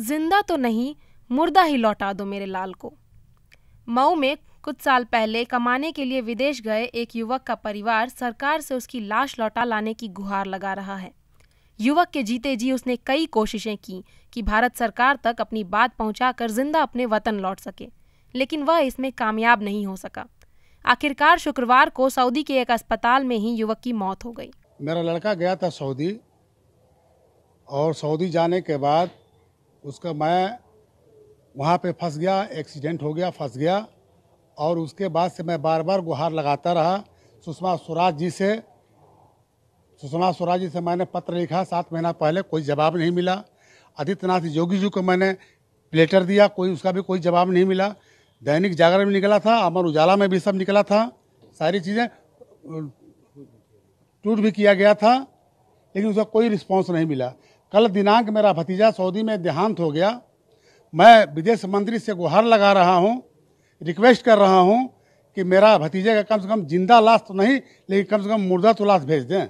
ज़िंदा तो नहीं, मुर्दा ही लौटा दो मेरे लाल को। मऊ में कुछ साल पहले कमाने के लिए विदेश गए एक युवक का परिवार सरकार से उसकी लाश लौटा लाने की गुहार लगा रहा है। युवक के जीते जी उसने कई कोशिशें की कि भारत सरकार तक अपनी बात पहुंचाकर ज़िंदा अपने वतन लौट सके, लेकिन वह इसमें कामयाब नहीं हो सका। आखिरकार शुक्रवार को सऊदी के एक अस्पताल में ही युवक की मौत हो गई। मेरा लड़का गया था सऊदी और सऊदी जाने के बाद उसका मैं वहाँ पे फंस गया एक्सीडेंट हो गया, फंस गया और उसके बाद से मैं बार बार गुहार लगाता रहा। सुषमा स्वराज जी से, सुषमा स्वराज जी से मैंने पत्र लिखा। सात महीना पहले कोई जवाब नहीं मिला। आदित्यनाथ योगी जी को मैंने लेटर दिया, कोई उसका भी कोई जवाब नहीं मिला। दैनिक जागरण में निकला था, अमर उजाला में भी सब निकला था। सारी चीज़ें ट्वीट भी किया गया था, लेकिन उसका कोई रिस्पॉन्स नहीं मिला। कल दिनांक मेरा भतीजा सऊदी में देहांत हो गया। मैं विदेश मंत्री से गुहार लगा रहा हूँ, रिक्वेस्ट कर रहा हूँ कि मेरा भतीजे का कम से कम ज़िंदा लाश तो नहीं, लेकिन कम से कम मुर्दा तो लाश भेज दें।